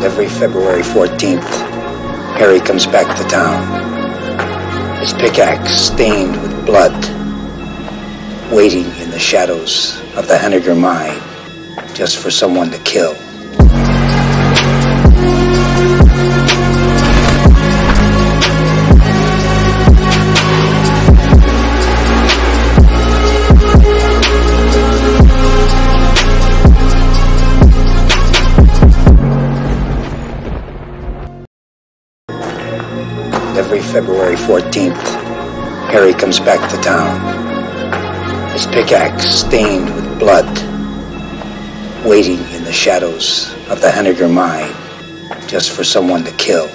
Every February 14th, Harry comes back to town. His pickaxe stained with blood, waiting in the shadows of the Hanniger mine just for someone to kill. Every February 14th, Harry comes back to town. His pickaxe stained with blood, waiting in the shadows of the Hanniger mine just for someone to kill.